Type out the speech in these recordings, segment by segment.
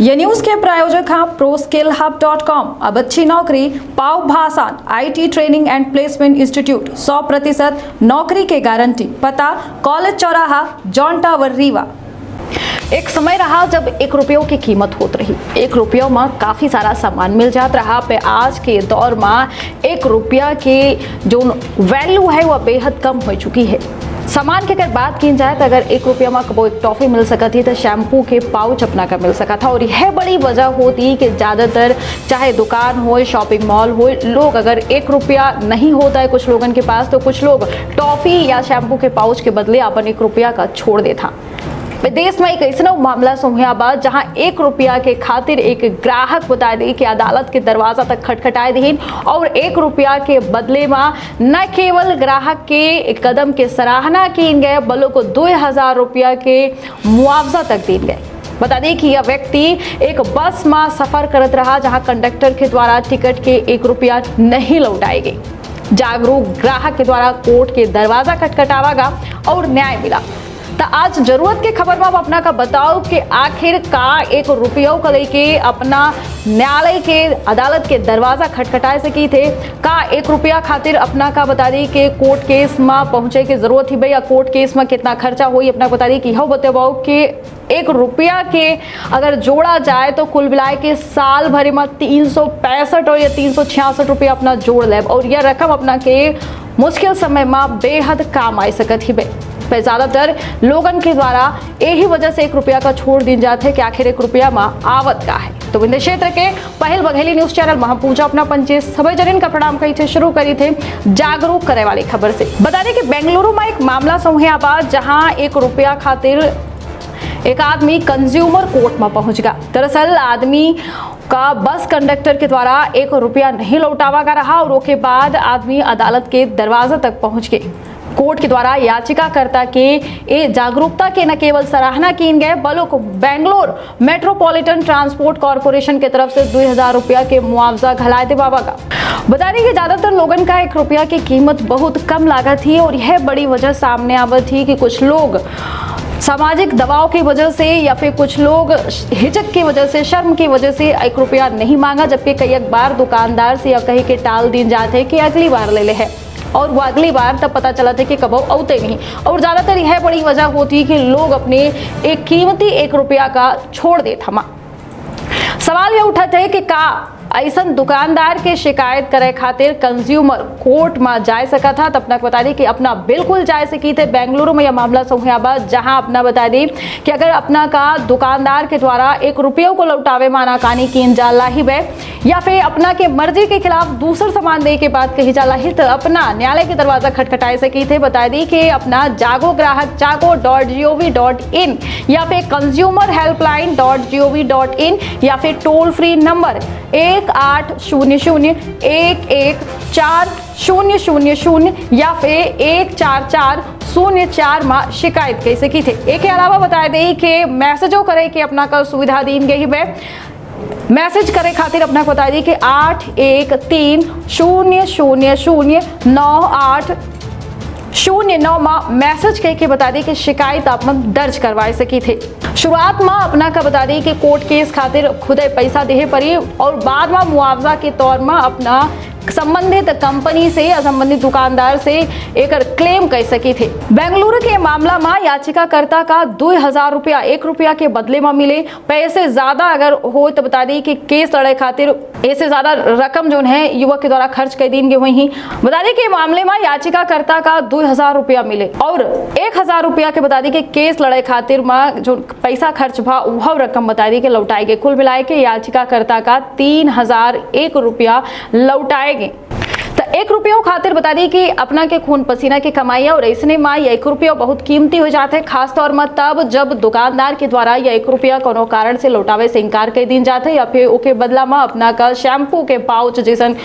ये न्यूज़ के प्रायोजक हैं pro skill hub dot com अब अच्छी नौकरी पाओ भाषण IT training and placement institute 100 प्रतिशत नौकरी के गारंटी। पता, कॉलेज चौराहा, जॉन टावर, रीवा। एक समय रहा जब एक रुपयों की कीमत होत रही। एक रुपयों में काफ़ी सारा सामान मिल जात रहा। पे आज के दौर में एक रुपया के जो वैल्यू है, वह बेहद कम हो चुकी है। सामान की अगर बात की जाए तो अगर एक रुपया में कबो एक टॉफी मिल सका थी तो शैम्पू के पाउच अपना का मिल सका था। और यह बड़ी वजह होती कि ज़्यादातर चाहे दुकान हो शॉपिंग मॉल हो लोग अगर एक रुपया नहीं होता है कुछ लोगों के पास तो कुछ लोग टॉफी या शैम्पू के पाउच के बदले अपन एक रुपया का छोड़ देता। विदेश में एक ऐसा मामला सुनिया बा जहाँ एक रुपया के खातिर एक ग्राहक बता दी कि अदालत के दरवाज़ा तक खटखटाए दीन और एक रुपया के बदले में न केवल ग्राहक के कदम के सराहना की गए बलों को दो हज़ार रुपया के मुआवजा तक दी गए बता दें कि यह व्यक्ति एक बस में सफ़र करत रहा, जहाँ कंडक्टर के द्वारा टिकट के एक रुपया नहीं लौटाए गए। जागरूक ग्राहक के द्वारा कोर्ट के दरवाज़ा खटखटावागा और न्याय मिला। तो आज ज़रूरत के खबर में अपना का बताओ कि आखिर का एक रुपयों का लेके अपना न्यायालय के अदालत के दरवाज़ा खटखटाए से की थे। का एक रुपया खातिर अपना का बता दी कि कोर्ट केस में पहुँचे की ज़रूरत ही भाई, या कोर्ट केस में कितना खर्चा हुई, अपना बता दी कि यह बताओ कि एक रुपया के अगर जोड़ा जाए तो कुल मिलाए के साल भर में तीन सौ पैंसठ और या तीन सौ छियासठ रुपया अपना जोड़ ले और यह रकम अपना के मुश्किल समय में बेहद काम आ सकत ही भाई पे ज़्यादातर लोगन के द्वारा यही वजह से एक रुपया का छोड़ दी जाते है कि आखिर एक रुपया में आवत का है। तो विंध्य क्षेत्र के पहल बघेली न्यूज़ चैनल महापूजा अपना पंचे सभी जन का प्रणाम कही थे, शुरू करी थे जागरूक करे वाली खबर से। बता दें कि बेंगलुरु में एक मामला समूहबाद जहाँ एक रुपया खातिर एक आदमी कंज्यूमर कोर्ट में पहुँच गया। दरअसल आदमी का बस कंडक्टर के द्वारा एक रुपया नहीं लौटावा का रहा और उसके बाद आदमी अदालत के दरवाजे तक पहुँच गए। कोर्ट के द्वारा याचिकाकर्ता के जागरूकता के न केवल सराहना की गए बल्कि बेंगलोर मेट्रोपॉलिटन ट्रांसपोर्ट कॉरपोरेशन की तरफ़ से दो हज़ार रुपया के मुआवजा घलाए थे बाबा का। बता दें कि ज़्यादातर लोगन का एक रुपया की कीमत बहुत कम लागत थी और यह बड़ी वजह सामने आवत थी कि कुछ लोग सामाजिक दबाव की वजह से या फिर कुछ लोग हिचक की वजह से, शर्म की वजह से एक रुपया नहीं मांगा, जबकि कई एक बार दुकानदार से या कहीं के टाल दिन जाते कि अगली बार ले ले। है और वो अगली बार तब पता चला था कि कब औते नहीं। और ज़्यादातर यह बड़ी वजह होती है कि लोग अपने एक कीमती एक रुपया का छोड़ दे थमा। सवाल यह उठा थे कि का ऐसा दुकानदार के शिकायत करे खातिर कंज्यूमर कोर्ट में जा सका था। तो अपना बता दी कि अपना बिल्कुल जा सकी थे। बेंगलुरु में यह मामला सोहियाबाद, जहाँ अपना बता दी कि अगर अपना का दुकानदार के द्वारा एक रुपयों को लौटावे मानाकानी की जाला ही वे या फिर अपना के मर्ज़ी के खिलाफ दूसर सामान दे के बाद कही जाला ही तो अपना न्यायालय के दरवाज़ा खटखटाए सकी थे। बता दी कि अपना Jago Grahak Jago dot G O V dot in या फिर consumer helpline dot G O V dot in या फिर टोल फ्री नंबर एक आठ शून्य शून्य एक एक चार शून्य शून्य शून्य या फिर एक चार चार शून्य चार में शिकायत कैसे की थे? एक अलावा बता दें कि मैसेजों करे कि अपना का सुविधा दी गई है। मैसेज करे खातिर अपना बता दी कि आठ एक तीन शून्य शून्य शून्य नौ आठ शून्य नौ माँ मैसेज कह के बता दी कि शिकायत आप दर्ज करवा सकी थे। शुरुआत में अपना का बता दी कि कोर्ट केस खातिर खुद पैसा दे पड़ी और बाद में मुआवजा के तौर में अपना संबंधित कंपनी से या संबंधित दुकानदार से एक क्लेम कर सकी थे। बेंगलुरु के मामला में याचिकाकर्ता का दो हज़ार रुपया, एक रुपया के बदले में मिले। पैसे ज़्यादा अगर हो तो बता दी कि केस लड़े खातिर ऐसे ज़्यादा रकम जो है, युवक के द्वारा खर्च कर दी गई ही बता दी कि मामले में याचिकाकर्ता का दो हज़ार रुपया मिले और एक हज़ार रुपया के बता दी कि केस लड़े खातिर में जो पैसा खर्च भा, वह रकम बता दी कि लौटाई गई कुल मिलाए के याचिकाकर्ता का तीन हज़ार एक रुपया लौटाए गए तो एक रुपयों खातिर बता दी कि अपना के खून पसीना की कमाई है और इसने माँ ये एक रुपया बहुत कीमती हो जाते हैं। खासतौर में तब जब दुकानदार के द्वारा या एक रुपया कोनो कारण से लौटावे से इनकार कर दिन जाते या फिर उसके बदला में अपना का शैम्पू के पाउच जैसन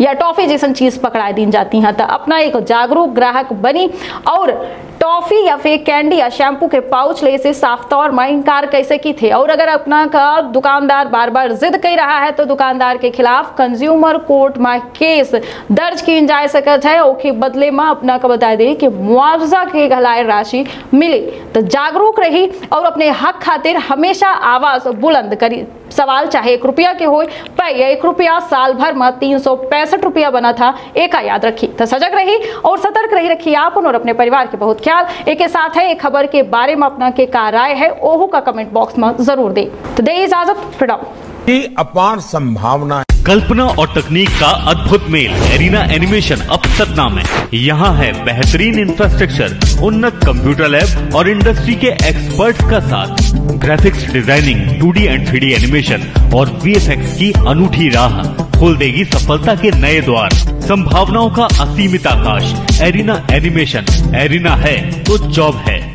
या टॉफी जैसन चीज़ पकड़ा दी जाती है। तो अपना एक जागरूक ग्राहक बनी और टॉफी या फिर कैंडी या शैम्पू के पाउच ले से साफ़ तौर में इनकार कैसे की थे? और अगर अपना का दुकानदार बार बार जिद कर रहा है तो दुकानदार के खिलाफ कंज्यूमर कोर्ट में केस दर्ज की जा सकत है ओके बदले में अपना का बता दे कि मुआवजा के घलाए राशि मिले। तो जागरूक रही और अपने हक खातिर हमेशा आवाज़ बुलंद करी। सवाल चाहे एक रुपया के हो पर एक रुपया, साल भर में तीन सौ पैंसठ रुपया बना था, एक याद रखी। तो सजग रही और सतर्क रही रखिए आप और अपने परिवार के बहुत ख्याल। एक साथ है, एक खबर के बारे में अपना के का राय है, ओहू का कमेंट बॉक्स में ज़रूर दे। तो दे इजाज़त, प्रणाम। की अपार संभावना कल्पना और तकनीक का अद्भुत मेल। एरिना एनिमेशन अब सतना में। यहाँ है बेहतरीन इंफ्रास्ट्रक्चर उन्नत कंप्यूटर लैब और इंडस्ट्री के एक्सपर्ट का साथ। Graphics designing 2D and 3D animation और VFX की अनूठी राह। खोल देगी सफलता के नए द्वार। संभावनाओं का असीमित आकाश। Arena animation. एरिना है तो जॉब है।